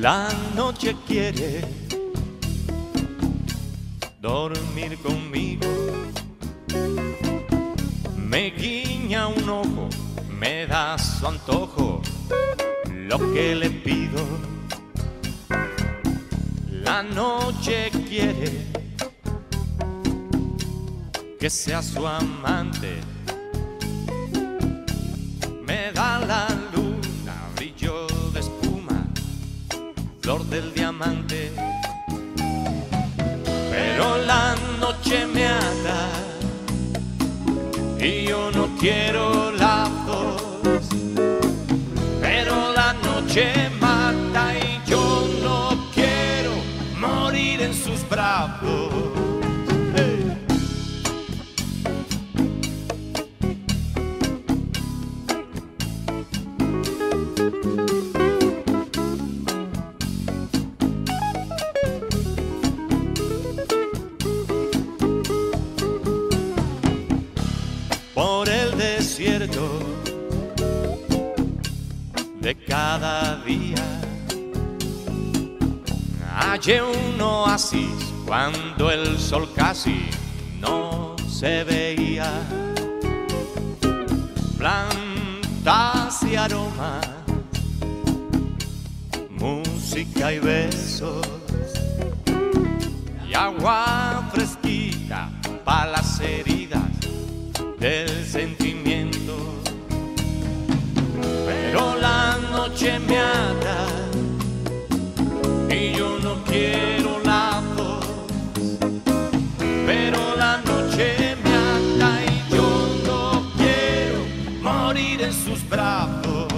La noche quiere dormir conmigo. Me guiña un ojo, me da su antojo, lo que le pido. La noche quiere que sea su amante. Flor del diamante. Pero la noche me ata y yo no quiero lazos. Pero la noche mata y yo no quiero morir en sus brazos. De cada día. Hallé un oasis cuando el sol casi no se veía. Plantas y aromas, música y besos y agua fresquita para las heridas del sentimiento. Noche me ata y yo no quiero lazos. Pero la noche me ata y yo no quiero morir en sus brazos.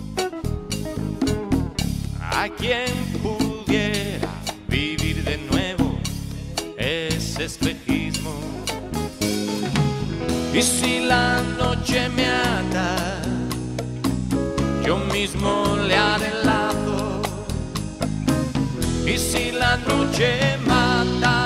A quien pudiera vivir de nuevo ese espejismo. Y si la noche me ata, yo mismo le haré lazo. Y si la noche mata,